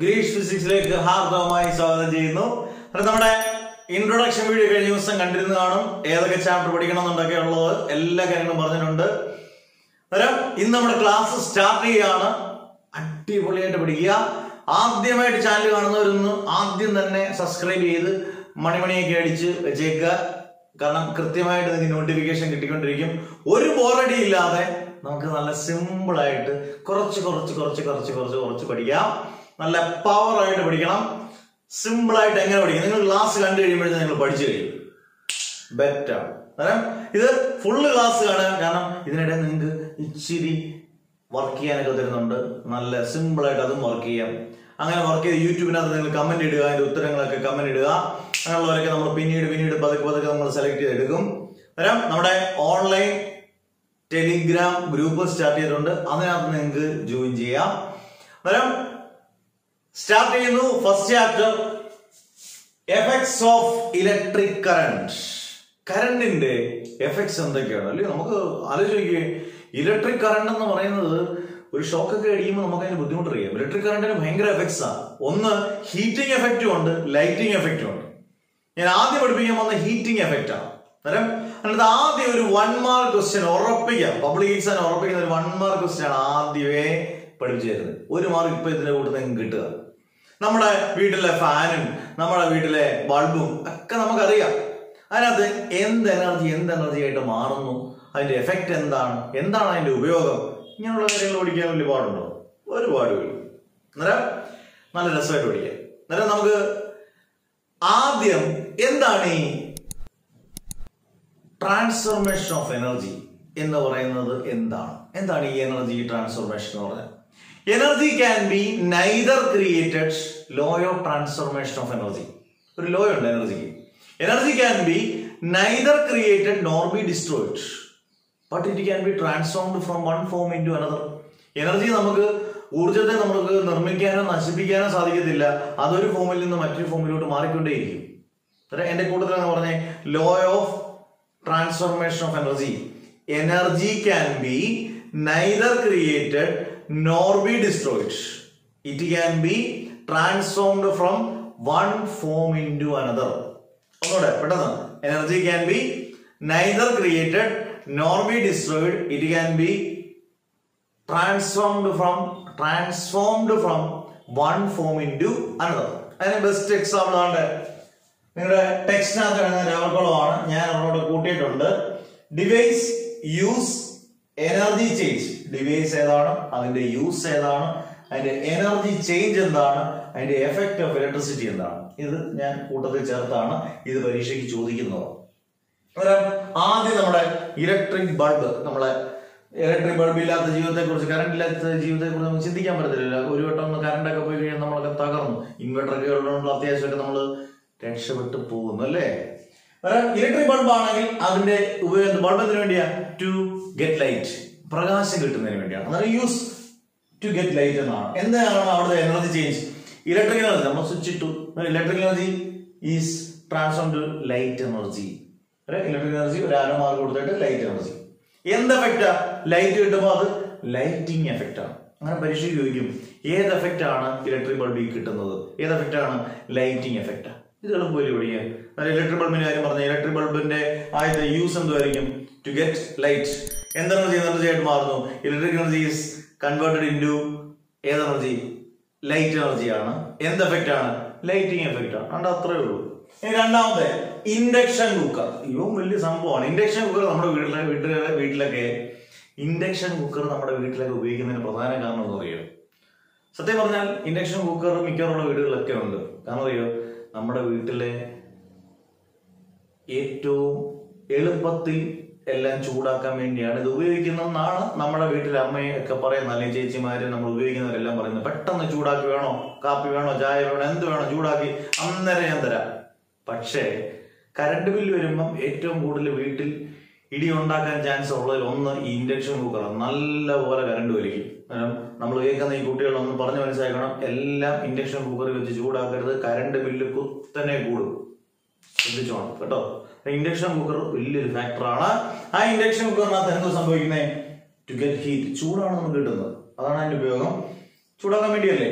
ഗ്രീഷ് ഫിസിക്സിലേക്ക് ഹാർദവമായി സ്വാഗതം ചെയ്യുന്നു. നമ്മുടെ ഇൻട്രൊഡക്ഷൻ വീഡിയോ കഴിഞ്ഞ ദിവസം കണ്ടിരുന്നു കാണും. ഏതൊക്കെ ചാപ്റ്റർ പഠിക്കണം എന്നൊക്കെ ഉള്ളത് എല്ലാ കാര്യങ്ങളും പറഞ്ഞിട്ടുണ്ട്. അന്നേരം ഇന്ന് നമ്മുടെ ക്ലാസ് സ്റ്റാർട്ട് ചെയ്യുകയാണ്. അടിപൊളിയായിട്ട് പഠിക്കുക. ആദ്യമായിട്ട് ചാനൽ കാണുന്നവരൊന്ന് ആദ്യം തന്നെ സബ്സ്ക്രൈബ് ചെയ്ത് മണിമണിയൊക്കെ അടിച്ച് വെച്ചേക്കുക. കാരണം കൃത്യമായിട്ട് നിങ്ങൾക്ക് നോട്ടിഫിക്കേഷൻ കിട്ടിക്കൊണ്ടിരിക്കും. ഒരു ബോറടി ഇല്ലാതെ നമുക്ക് നല്ല സിമ്പിളായിട്ട് കുറച്ച് കുറച്ച് കുറച്ച് കുറച്ച് കുറച്ച് കുറച്ച് പഠിക്കാം. നല്ല പവർ ആയിട്ട് പഠിക്കണം. സിമ്പിൾ ആയിട്ട് എങ്ങനെ പഠിക്കണം? നിങ്ങൾ ക്ലാസ് കണ്ടു കഴിയുമ്പോഴത്തേക്ക് നിങ്ങൾ പഠിച്ചു കഴിയും. ബെറ്റർ കാരണം ഇത് ഫുള്ള് ക്ലാസ് കാണുക കാരണം ഇതിനിടെ നിങ്ങൾക്ക് ഇച്ചിരി വർക്ക് ചെയ്യാനൊക്കെ തരുന്നുണ്ട്. നല്ല സിമ്പിൾ ആയിട്ട് അതും വർക്ക് ചെയ്യാം. അങ്ങനെ വർക്ക് ചെയ്ത് യൂട്യൂബിനകത്ത് നിങ്ങൾ കമന്റ് ഇടുക അതിന്റെ ഉത്തരങ്ങളൊക്കെ കമന്റ് ഇടുക. അങ്ങനെയുള്ളവരൊക്കെ നമ്മൾ പിന്നീട് പിന്നീട് പതുക്കെ പതുക്കെ നമ്മൾ സെലക്ട് ചെയ്ത് ചെയ്തെടുക്കും തരാം നമ്മുടെ ഓൺലൈൻ ടെലിഗ്രാം ഗ്രൂപ്പ് സ്റ്റാർട്ട് ചെയ്തിട്ടുണ്ട്. അതിനകത്ത് നിങ്ങൾക്ക് ജോയിൻ ചെയ്യാം. അന്നേരം സ്റ്റാർട്ട് ചെയ്യുന്നു. First chapter effects of electric current കറണ്ടിന്റെ എഫക്ട്സ് എന്തൊക്കെയാണ്? അല്ലേ നമുക്ക് ആലോചിക്കുക ഇലക്ട്രിക് കറണ്ട് എന്ന് പറയുന്നത് ഒരു ഷോക്ക് ഒക്കെ അടിക്കുമ്പോൾ നമുക്ക് അതിന് ബുദ്ധിമുട്ടറിയാം. ഇലക്ട്രിക് കറണ്ടിന് ഭയങ്കര എഫക്ട്സ് ആണ് ഒന്ന് ഹീറ്റിംഗ് എഫക്റ്റും ഉണ്ട്. ലൈറ്റിംഗ് എഫക്റ്റും ഉണ്ട്. ഞാൻ ആദ്യം പഠിപ്പിക്കാൻ വന്ന ഹീറ്റിംഗ് എഫക്റ്റ് ആണ് അന്നേരം ആദ്യം ഒരു വൺ മാർക്ക് ക്വസ്റ്റ്യൻ ഉറപ്പിക്കാം. പബ്ലിക് എക്സാം ഉറപ്പിക്കുന്ന ഒരു വൺ മാർക്ക് ക്വസ്റ്റ്യൻ ആണ് ആദ്യമേ പഠിപ്പിച്ചു തരുന്നത് ഒരു മാർക്ക് ഇപ്പൊ ഇതിന്റെ കൂട്ടത്തിൽ കിട്ടുക. നമ്മുടെ വീട്ടിലെ ഫാനും നമ്മുടെ വീട്ടിലെ ബൾബും ഒക്കെ നമുക്കറിയാം. അതിനകത്ത് എന്ത് എനർജി എന്ത് എനർജി ആയിട്ട് മാറുന്നു അതിന്റെ എഫക്റ്റ് എന്താണ് എന്താണ് അതിന്റെ ഉപയോഗം? ഇങ്ങനെയുള്ള കാര്യങ്ങൾ പഠിക്കാൻ വലിയ പാടുണ്ടോ? ഒരുപാട് വരും അന്നേരം നല്ല രസമായിട്ട് പഠിക്കാം. അന്നേരം നമുക്ക് ആദ്യം എന്താണ് ഈ ട്രാൻസ്ഫർമേഷൻ ഓഫ് എനർജി എന്ന് പറയുന്നത് എന്താണ്? എന്താണ് ഈ എനർജി ട്രാൻസ്ഫോർമേഷൻ എന്ന് പറഞ്ഞാൽ? Energy can be neither created law of transformation of energy ഒരു ലോ ഉണ്ട് എനർജിക്ക് energy can be neither created nor be destroyed but it can be transformed from one form into another energy നമുക്ക് ഊർജത്തെ നമുക്ക് നിർമ്മിക്കാനോ നശിപ്പിക്കാനോ സാധിക്കത്തില്ല. അതൊരു ഫോമിൽ നിന്ന് മറ്റൊരു ഫോമിലോട്ട് മാറിക്കൊണ്ടേയിരിക്കും. എന്റെ കൂട്ടത്തിൽ എന്ന് പറഞ്ഞ? Law of transformation of energy energy can be neither created be destroyed it can be transformed from one form into another ഒന്നുകൂടെ പെട്ടെന്ന്. Energy can be neither created nor be destroyed it can be transformed from transformed from one form into another അതിന് best example ആണ് നിങ്ങളുടെ ടെക്സ്റ്റിനകത്ത് എഴുതുന്ന രാമക്കുളമാണ് ഞാൻ അവരോട് കൂട്ടിയിട്ടുണ്ട്. Device use energy change device ഏതാണ്? അതിന്റെ യൂസ് ഏതാണ്? അതിന്റെ എനർജി ചേഞ്ച് എന്താണ്? അതിന്റെ എഫക്ട് ഓഫ് ഇലക്ട്രിസിറ്റി എന്താണ്? ഇത് ഞാൻ കൂട്ടത്തിൽ ചേർത്താണ്. ഇത് പരീക്ഷയ്ക്ക് ചോദിക്കുന്നത്. ആദ്യം നമ്മുടെ ഇലക്ട്രിക് ബൾബ് നമ്മളെ ഇലക്ട്രിക് ബൾബ് ഇല്ലാത്ത ജീവിതത്തെ കുറിച്ച് കറണ്ട് ഇല്ലാത്ത ജീവിതത്തെ കുറിച്ച് നമുക്ക് ചിന്തിക്കാൻ പറ്റത്തില്ല ഒരു വട്ടം ഒന്ന് കറണ്ട് ഒക്കെ പോയി കഴിഞ്ഞാൽ നമ്മളൊക്കെ തകർന്നു. ഇൻവെർട്ടർ ഒക്കെ ഉള്ളതുകൊണ്ട് അത്യാവശ്യമൊക്കെ നമ്മൾ രക്ഷപ്പെട്ടു പോകുന്നു അല്ലേ? ഇലക്ട്രിക് ബൾബ് ആണെങ്കിൽ അതിന്റെ ഉപയോഗം ബൾബ് എന്തിനു വേണ്ടിയാ? ടു ഗെറ്റ് ലൈറ്റ് പ്രകാശം കിട്ടുന്നതിന് വേണ്ടിയാണ് അതാണ് യൂസ് ടു ഗെറ്റ് ലൈറ്റ് എന്നാണ്. എന്താണ് അവിടുത്തെ എനർജി ചേഞ്ച് ഇലക്ട്രിക് എനർജി നമ്മൾ സ്വിച്ച് ഇട്ടു. Electric energy is transform to light energy electric energy ഒരു ആരോ മാർക്ക് കൊടുത്തിട്ട് ലൈറ്റ് എനർജി എന്ത് എഫക്റ്റാ ലൈറ്റ് കിട്ടുമ്പോൾ അത് ലൈറ്റിംഗ് എഫക്റ്റ് ആണ്. അങ്ങനെ പരീക്ഷയ്ക്ക് ചോദിക്കും ഏത് എഫക്റ്റ് ആണ് ഇലക്ട്രിക് ബൾബിൽ കിട്ടുന്നത്? ഏത് എഫക്റ്റ് ആണ് ലൈറ്റിംഗ് എഫക്റ്റ് ഇത് എളുപ്പമല്ലേ അതായത് ഇലക്ട്രിക് ബൾബിന്റെ കാര്യം പറഞ്ഞ ഇലക്ട്രിക് ബൾബിന്റെ ആദ്യത്തെ യൂസ് എന്തുമായിരിക്കും ടു ഗെറ്റ് ലൈറ്റ് എന്ത് എനർജി എനർജി ആയിട്ട് മാറുന്നു. Electric energy is converted into ഏത് എനർജി ലൈറ്റ് ആണ്. എന്ത് എഫക്റ്റ് ആണ്? ലൈറ്റിംഗ് എഫക്റ്റ് ആണ്. അതുകൊണ്ട് അത്രേ ഉള്ളൂ. ഇനി രണ്ടാമത്തെ ഇൻഡക്ഷൻ കുക്കർ ഇവൻ വലിയ സംഭവമാണ്. ഇൻഡക്ഷൻ കുക്കർ നമ്മുടെ വീട്ടിലെ വീട്ടിലെ വീട്ടിലൊക്കെ ഇൻഡക്ഷൻ കുക്കർ നമ്മുടെ വീട്ടിലൊക്കെ ഉപയോഗിക്കുന്നതിന് പ്രധാന കാരണം എന്ന് പറയുക. സത്യം പറഞ്ഞാൽ ഇൻഡക്ഷൻ കുക്കർ മിക്കവാറുള്ള വീടുകളിലൊക്കെ ഉണ്ട്. കാരണം അറിയോ? നമ്മുടെ വീട്ടിലെ ഏറ്റവും എളുപ്പത്തിൽ എല്ലാം ചൂടാക്കാൻ വേണ്ടിയാണ് ഇത് ഉപയോഗിക്കുന്നതെന്നാണ് നമ്മുടെ വീട്ടിലെ അമ്മയൊക്കെ പറയുന്നത്. അല്ലെങ്കിൽ ചേച്ചിമാര് നമ്മൾ ഉപയോഗിക്കുന്നവരെല്ലാം പറയുന്നത്. പെട്ടെന്ന് ചൂടാക്കി വേണോ? കാപ്പി വേണോ? ചായ വേണോ? എന്ത് വേണോ? ചൂടാക്കി അന്നേരം ഞാൻ തരാം. പക്ഷേ കറണ്ട് ബില്ല് വരുമ്പം ഏറ്റവും കൂടുതൽ വീട്ടിൽ ഇടി ഉണ്ടാക്കാൻ ചാൻസ് ഉള്ളതിൽ ഒന്ന് ഈ ഇൻഡക്ഷൻ കുക്കറാണ് നല്ല പോലെ കറണ്ട് വലിക്കും. നമ്മൾ കേൾക്കുന്ന ഈ കുട്ടികളൊന്നും പറഞ്ഞു മനസ്സിലാക്കണം എല്ലാം ഇൻഡക്ഷൻ കുക്കറിൽ വെച്ച് ചൂടാക്കരുത് കറണ്ട് ബില്ല് കുത്തനെ കൂടും. ശ്രദ്ധിച്ചോണം കേട്ടോ? ഇൻഡക്ഷൻ കുക്കർ വലിയൊരു ഫാക്ടറാണ് ആ ഇൻഡക്ഷൻ കുക്കറിനകത്ത് എന്തോ സംഭവിക്കുന്നത് ടു ഗെറ്റ് ഹീറ്റ് ചൂടാണ് നമുക്ക് കിട്ടുന്നത്. അതാണ് അതിന്റെ ഉപയോഗം. ചൂടാക്കാൻ വേണ്ടിയല്ലേ?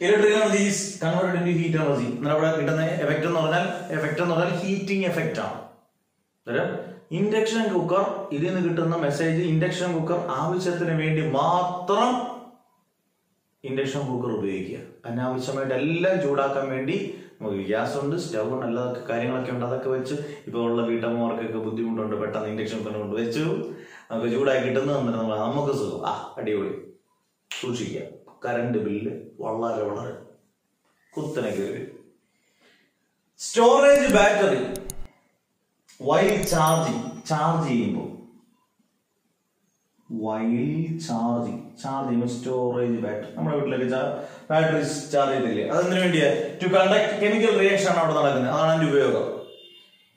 Electric energy is converted into heat energy. എന്നാൽ അവിടെ കിട്ടുന്ന എഫക്റ്റ് എന്ന് പറഞ്ഞാൽ എഫക്റ്റ് എന്ന് പറഞ്ഞാൽ ഹീറ്റിംഗ് എഫക്റ്റ് ആണ്. ഇൻഡക്ഷൻ കുക്കർ ഇതിൽ നിന്ന് കിട്ടുന്ന മെസ്സേജ് ഇൻഡക്ഷൻ കുക്കർ ആവശ്യത്തിന് വേണ്ടി മാത്രം ഇൻഡക്ഷൻ കുക്കർ ഉപയോഗിക്കുക. അനാവശ്യമായിട്ട് എല്ലാം ചൂടാക്കാൻ വേണ്ടി നമുക്ക് ഗ്യാസ് ഉണ്ട് സ്റ്റവ് ഉണ്ട് എല്ലാ കാര്യങ്ങളൊക്കെ ഉണ്ട്. അതൊക്കെ വെച്ച് ഇപ്പോൾ ഉള്ള വീട്ടമ്മമാർക്കൊക്കെ ബുദ്ധിമുട്ടുണ്ട് പെട്ടെന്ന് ഇൻഡക്ഷൻ കുക്കർ കൊണ്ട് വെച്ചു. നമുക്ക് ചൂടായി കിട്ടുന്നത് എന്നിട്ട് നമ്മൾ നമുക്ക് സുഖം. ആ അടിപൊളി. സൂക്ഷിക്കുക. കറണ്ട് ബില്ല് വളരെ വളരെ കുത്തനെ കയറി storage battery while charging charge ചെയ്യുമ്പോൾ വൈൽ ചാർജിങ് ചാർജ് ചെയ്യുമ്പോൾ സ്റ്റോറേജ് ബാറ്ററി നമ്മുടെ വീട്ടിലൊക്കെ ബാറ്ററി ചാർജ് ചെയ്തില്ലേ? അതെന്തിനു വേണ്ടിയാ? ടു കണ്ടക്ട് കെമിക്കൽ റിയാക്ഷൻ ആണ് അവിടെ നടക്കുന്നത്. അതാണ് അതിന്റെ ഉപയോഗം.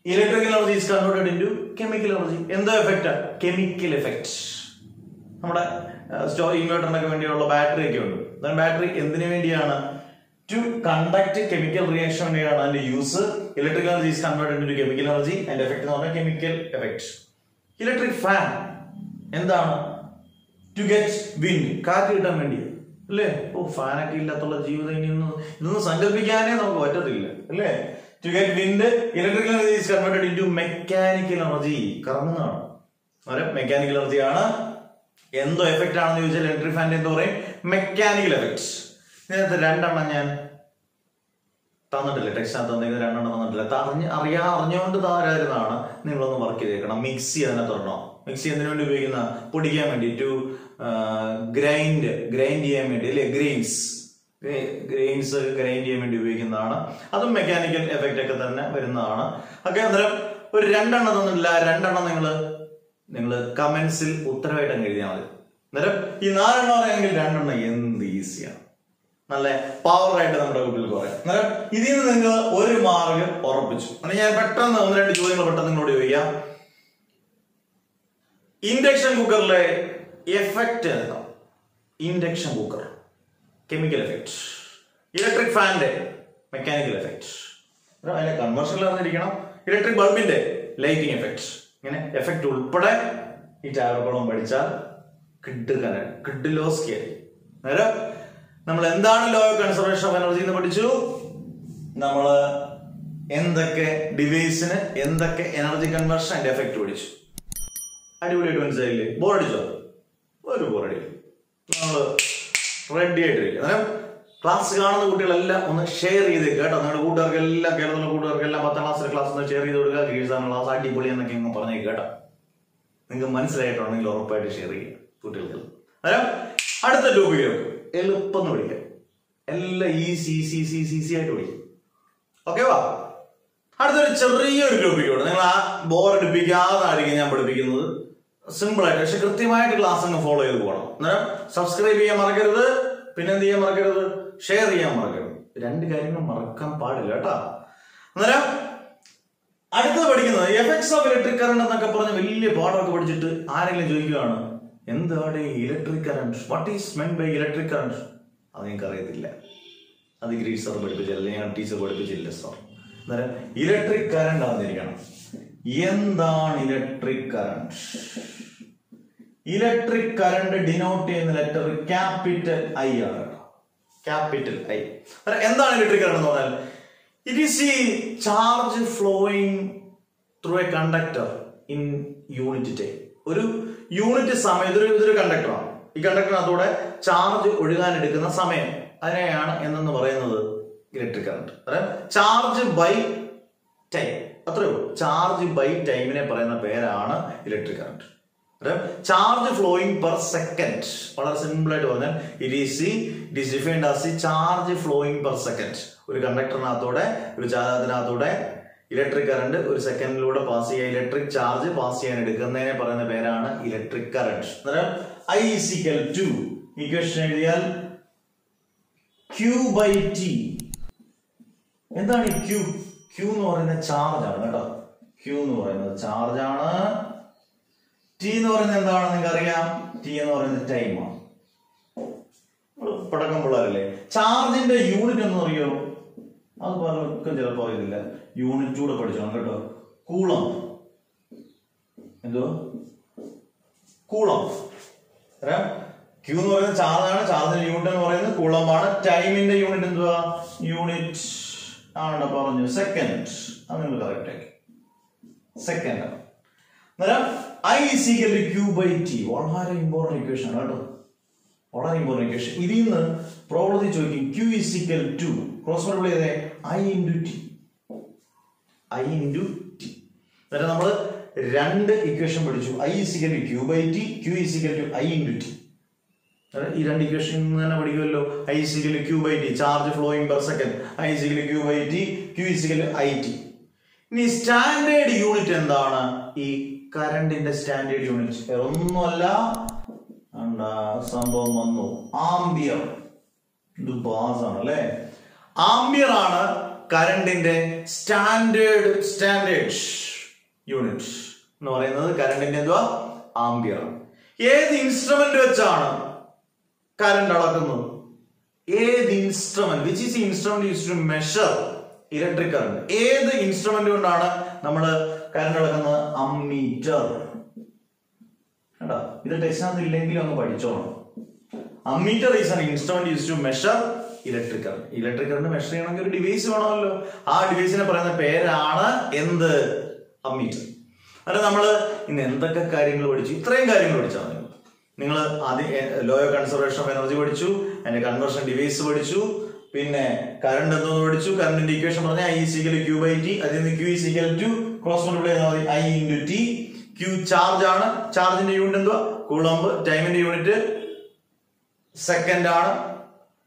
Electrical energy is converted into chemical energy എന്തോ എഫക്റ്റ് കെമിക്കൽ എഫക്റ്റ് നമ്മുടെ സ്റ്റോ ഇൻവേർട്ടറിനൊക്കെ വേണ്ടിയുള്ള ബാറ്ററി ഒക്കെ ഉണ്ട്. ബാറ്ററി എന്തിനു വേണ്ടിയാണ് ടു കണ്ടക്ട് കെമിക്കൽ റിയാക്ഷൻ വേണ്ടിയാണ് അതിന്റെ use electrical energy is converted into chemical energy അതിന്റെ എഫക്ട് എന്ന് പറഞ്ഞാൽ കെമിക്കൽ എഫക്ട് ഇലക്ട്രിക് ഫാൻ എന്താണ്? ടു ഗെറ്റ് വിൻഡ് കാറ്റ് കിട്ടാൻ വേണ്ടി. അല്ലേ? ഓ ഫാനൊക്കെ ഇല്ലാത്തുള്ള ജീവിതം ഇനി ഒന്ന് ഇതൊന്നും സങ്കല്പിക്കാനേ നമുക്ക് പറ്റത്തില്ല. അല്ലേ? To get wind electrical energy is converted into mechanical energy കറങ്ങുന്നതാണ്. അതെ മെക്കാനിക്കൽ ആണ്. എന്തോ എഫക്റ്റ് ആണെന്ന് ചോദിച്ചാൽ ഇലക്ട്രിക് ഫാന്റെ എന്തോ പറയും? മെക്കാനിക്കൽ എഫക്റ്റ് ഇതിനകത്ത് രണ്ടെണ്ണം ഞാൻ തന്നിട്ടില്ല. ടെക്സ്റ്റിനകത്ത് തന്നിരിക്കുന്ന രണ്ടെണ്ണം തന്നിട്ടില്ല. അറിഞ്ഞ് അറിയാ അറിഞ്ഞുകൊണ്ട് താരായിരുന്നാണ് നിങ്ങളൊന്ന് വർക്ക് ചെയ്തേക്കണം മിക്സി അതിനകത്ത് ഒരെണ്ണം മിക്സി എന്തിനു വേണ്ടി ഉപയോഗിക്കുന്ന? പൊടിക്കാൻ വേണ്ടി. ടു ഗ്രൈൻഡ് ഗ്രൈൻഡ് ചെയ്യാൻ വേണ്ടി. അല്ലെ? ഗ്രെയിൻസ് ഗ്രെയിൻസ് ഗ്രൈൻഡ് ചെയ്യാൻ വേണ്ടി ഉപയോഗിക്കുന്നതാണ്. അതും മെക്കാനിക്കൽ എഫക്റ്റ് ഒക്കെ തന്നെ വരുന്നതാണ്. ഒക്കെ അന്നേരം ഒരു രണ്ടെണ്ണം തന്നിട്ടില്ല. രണ്ടെണ്ണം നിങ്ങൾ നിങ്ങൾ കമന്റ്സിൽ ഉത്തരവായിട്ട് എഴുതിയാൽ മതി. അന്നേരം ഈ നാലെണ്ണം അറിയാമെങ്കിൽ രണ്ടെണ്ണം എന്ത് ഈസിയാണ് നല്ല പവർ ആയിട്ട് നമ്മുടെ കുട്ടികൾ കുറയും അന്നേരം ഇതിൽ നിന്ന് നിങ്ങൾ ഒരു മാർഗം ഉറപ്പിച്ചു. ഞാൻ പെട്ടെന്ന് ഒന്ന് രണ്ട് ചോദ്യങ്ങൾ പെട്ടെന്ന് നിങ്ങളോട് ചോദിക്കാം. ഇൻഡക്ഷൻ കുക്കറിലെ എഫക്റ്റ് എന്താ? Induction cooker chemical effect electric ഫാനിന്റെ മെക്കാനിക്കൽ എഫക്റ്റ് അതിന്റെ കൺവേർഷനിൽ അറിഞ്ഞിരിക്കണം. ഇലക്ട്രിക് ബൾബിന്റെ ലൈറ്റിംഗ് എഫക്റ്റ് ഇങ്ങനെ എഫക്റ്റ് ഉൾപ്പെടെ ഈ ചാവറക്കുളം പഠിച്ചാൽ കിട്ടുകന കിഡിലോസ്കി ആയി നേരം നമ്മൾ എന്താണ് law of conservation of energy എന്ന് പഠിച്ചു? നമ്മൾ എന്തൊക്കെ ഡിവൈസിന് എന്തൊക്കെ എനർജി കൺവേർഷൻ അതിന്റെ എഫക്ട് പഠിച്ചു അടിപൊളിയായിട്ട് മനസ്സിലായില്ലേ? ബോറടിച്ചോ ഒരു ബോറടി നമ്മൾ റെഡി ആയിട്ടിരിക്കും അന്നേരം ക്ലാസ് കാണുന്ന കുട്ടികളെല്ലാം ഒന്ന് ഷെയർ ചെയ്ത് കേട്ടോ. നിങ്ങളുടെ കൂട്ടുകാർക്കെല്ലാം കേരളത്തിലെ കൂട്ടുകാർക്കെല്ലാം പത്താം ക്ലാസ്സിലെ ക്ലാസ് ഒന്ന് ഷെയർ ചെയ്ത് കൊടുക്കുക. കീഴ്സാണ് ക്ലാസ് അടിപൊളി എന്നൊക്കെ ഇങ്ങനെ പറഞ്ഞേ കേട്ടോ. നിങ്ങൾക്ക് മനസ്സിലായിട്ടുണ്ടെങ്കിൽ ഉറപ്പായിട്ട് ഷെയർ ചെയ്യുക കുട്ടികൾക്ക്. അന്നേരം അടുത്ത ടോപ്പിക്കിലേക്ക് എളുപ്പം പഠിക്കാം എല്ലാം easy easy easy easy easy ആയിട്ട് പഠിക്കും ഓക്കെ വാ. അടുത്തൊരു ചെറിയൊരു ടോപ്പിക്കോട് നിങ്ങൾ ആ ബോർ അടുപ്പിക്കാതായിരിക്കും ഞാൻ പഠിപ്പിക്കുന്നത്. സിമ്പിൾ ആയിട്ട് പക്ഷെ കൃത്യമായിട്ട് ക്ലാസ് അങ്ങ് ഫോളോ ചെയ്ത് പോകണം. അന്നേരം സബ്സ്ക്രൈബ് ചെയ്യാൻ മറക്കരുത്. പിന്നെ എന്ത് ചെയ്യാൻ മറക്കരുത്? ഷെയർ ചെയ്യാൻ മറക്കരുത്. രണ്ട് കാര്യങ്ങൾ മറക്കാൻ പാടില്ല കേട്ടോ. അന്നേരം അടുത്തത് പഠിക്കുന്നത് എഫക്ട്സ് ഓഫ് ഇലക്ട്രിക് കറണ്ട് എന്നൊക്കെ പറഞ്ഞ് വലിയ പാഠമൊക്കെ പഠിച്ചിട്ട് ആരെങ്കിലും ചോദിക്കുകയാണ് എന്താണ് electric current what is meant by electric current അത് ഞങ്ങൾക്ക് അറിയത്തില്ല. അത് ഗ്രീസ് സാർ പഠിപ്പിച്ചില്ല ഞാൻ ടീച്ചർ പഠിപ്പിച്ചില്ല സാർ അന്നേരം ഇലക്ട്രിക് കറണ്ട് അറിഞ്ഞിരിക്കണം. എന്താണ് electric current electric current denote ചെയ്യുന്ന ലെറ്റർ ക്യാപിറ്റൽ ഐ ആണ് ക്യാപിറ്റൽ ഐ എന്താണ് ഇലക്ട്രിക് കറണ്ട് എന്ന് പറഞ്ഞാൽ ഇറ്റ് ഈസ് ഈ charge flowing through a conductor in unit time ഒരു യൂണിറ്റ് സമയം ഇതൊരു ഇതൊരു കണ്ടക്ടറാണ് ഈ കണ്ടക്ടറിനകത്തൂടെ ചാർജ് ഒഴുകാൻ എടുക്കുന്ന സമയം. അതിനെയാണ് എന്നെന്ന് പറയുന്നത്? Electric current charge by time അത്രേ ഉള്ളൂ. ചാർജ് ബൈ ടൈമിനെ പറയുന്ന പേരാണ് electric current charge flowing per second വളരെ സിമ്പിൾ ആയിട്ട് പറഞ്ഞാൽ it is C it defined as C charge flowing per second ഒരു കണ്ടക്ടറിനകത്തൂടെ ഒരു ചാലകത്തിനകത്തൂടെ ഇലക്ട്രിക് കറണ്ട് ഒരു സെക്കൻഡിലൂടെ പാസ് ചെയ്യുക ഇലക്ട്രിക് ചാർജ് പാസ് ചെയ്യാൻ എടുക്കുന്നതിനെ പറയുന്ന പേരാണ് electric current. I is equal to equation എഴുതിയാൽ ക്യൂ ബൈ ടി എന്താണ് ഈ ക്യൂ ക്യൂ എന്ന് പറയുന്ന ചാർജ് ആണ് കേട്ടോ. ക്യൂ എന്ന് പറയുന്നത് ചാർജ് ആണ്. ടി എന്ന് പറയുന്നത് എന്താണ് നിങ്ങൾക്ക് അറിയാം ടി എന്ന് പറയുന്നത് ടൈമാണ് പടക്കം പിള്ളേരല്ലേ ചാർജിന്റെ യൂണിറ്റ് എന്ന് അറിയോ അത് പലർക്കും ചിലപ്പോൾ അറിയത്തില്ല യൂണിറ്റ് കൂടെ പഠിച്ചോണം കേട്ടോ. കൂളം. എന്തോ? കൂളം. ക്യൂ എന്ന് പറയുന്നത് ചാർജാണ്. ചാർജിന്റെ യൂണിറ്റ് എന്ന് പറയുന്നത് കുളമാണ് ടൈമിന്റെ യൂണിറ്റ് എന്തുവാ? യൂണിറ്റ് ആണ് പറഞ്ഞു സെക്കൻഡ് അത് നിങ്ങൾ കറക്റ്റ് ആക്കി. സെക്കൻഡ് ടി വളരെ ഇമ്പോർട്ടന്റ് ഇക്വേഷൻ ആണ് കേട്ടോ. വളരെ ഇക്വേഷൻ ഇതിൽ നിന്ന് പ്രോബ്ലത്തിൽ ചോദിക്കും Q is equal to cross multiply ചെയ്തേ I into T I into T എന്നിട്ട് നമ്മൾ രണ്ട് ഇക്വേഷൻ പഠിച്ചു. I is equal Q by T Q is equal to I into T ഈ രണ്ട് ഇക്വേഷൻ തന്നെ പഠിക്കുമല്ലോ. I is equal Q by T charge flowing per second I is equal Q by T Q is equal I T ഇനി standard unit എന്താണ്? ഈ കറണ്ടിന്റെ standard unit ഒന്നുമല്ല സംഭവം വന്നു. ആംബിയർ ഇത് ബാസ് ആണ് അല്ലേ ആംബിയർ ആണ് കറണ്ടിന്റെ സ്റ്റാൻഡേർഡ് സ്റ്റാൻഡേർഡ് യൂണിറ്റ് എന്ന് പറയുന്നത് കറണ്ടിന്റെ എന്തുവാ? ആംബിയർ ആണ് ഏത് ഇൻസ്ട്രുമെന്റ് വെച്ചാണ് കറണ്ട് അളക്കുന്നത്? ഏത് instrument which is instrument use to measure electric current ഏത് ഇൻസ്ട്രുമെന്റ് കൊണ്ടാണ് നമ്മൾ കറണ്ട് അളക്കുന്നത്? അമ്മീറ്റർ കേട്ടോ ഇത് ടെക്സ്റ്റിനകത്ത് ഇല്ലെങ്കിൽ ഒന്ന് പഠിച്ചോണം. Ammeter is an instrument use to measure electric current electric current measure ചെയ്യണമെങ്കിൽ ഒരു ഡിവൈസ് വേണമല്ലോ. ആ ഡിവൈസിനെ പറയുന്ന പേരാണ് എന്ത്? അമ്മീറ്റർ അല്ല നമ്മൾ ഇന്ന് എന്തൊക്കെ കാര്യങ്ങൾ പഠിച്ചു? ഇത്രയും കാര്യങ്ങൾ പഠിച്ചാൽ മതി. നിങ്ങൾ ആദ്യം ലോ കൺസർവേഷൻ ഓഫ് എനർജി പഠിച്ചു അതിന്റെ കൺവേർഷൻ ഡിവൈസ് പഠിച്ചു പിന്നെ കറണ്ട് എന്തോന്ന് പഠിച്ചു? കറണ്ടിന്റെ ഇക്വേഷൻ പറഞ്ഞ I equal Q by T അതിൽ നിന്ന് Q equal to cross multiply ചെയ്താൽ മതി. I into T Q charge ആണ്. ചാർജിന്റെ യൂണിറ്റ് എന്തുവാ? കൂളമ്പ്. ടൈമിന്റെ യൂണിറ്റ് സെക്കൻഡ് ആണ്.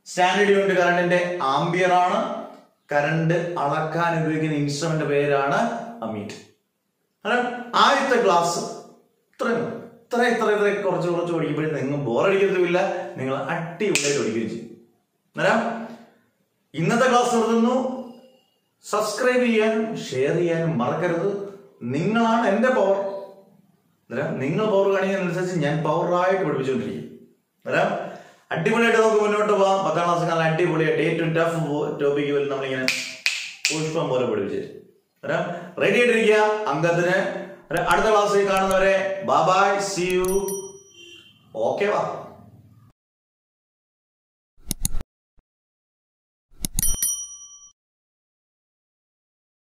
സ്റ്റാൻഡേർഡ് യൂണിറ്റ് കറണ്ടിന്റെ ആംബിയർ ആണ്. കറണ്ട് അളക്കാൻ ഉപയോഗിക്കുന്ന ഇൻസ്ട്രുമെന്റ് പേരാണ് അമീറ്റ് ആദ്യത്തെ ക്ലാസ് ഇത്രയും ഇത്ര ഇത്ര ഇത്ര കുറച്ച് കുറച്ച് പഠിക്കുമ്പോഴേ നിങ്ങൾ ബോറടിക്കത്തുമില്ല നിങ്ങൾ അടിപൊളിയായിട്ട് പഠിക്കുകയും ചെയ്യും. അന്നേരം ഇന്നത്തെ ക്ലാസ് നിർത്തുന്നു. സബ്സ്ക്രൈബ് ചെയ്യാനും ഷെയർ ചെയ്യാനും മറക്കരുത്. നിങ്ങളാണ് എന്റെ പവർ അന്നേരം നിങ്ങൾ പവർ കാണിക്കുന്നതിനനുസരിച്ച് ഞാൻ പവറായിട്ട് പഠിപ്പിച്ചുകൊണ്ടിരിക്കും. അന്നേരം അടിപൊളിയായിട്ട് നമുക്ക് മുന്നോട്ട് പോകാം പത്താം ക്ലാസ് നല്ല അടിപൊളിയായിട്ട് ഏറ്റവും ടഫ് ടോപ്പിക്ക് പോലും നമ്മളിങ്ങനെ പുഷ്പം പോലെ പഠിപ്പിച്ചു റെഡി ആയിട്ടിരിക്കുക. അംഗത്തിന് അടുത്ത ക്ലാസ്സിൽ കാണുന്നവരെ. ബാബായ് സി യു ഓക്കെ വാ.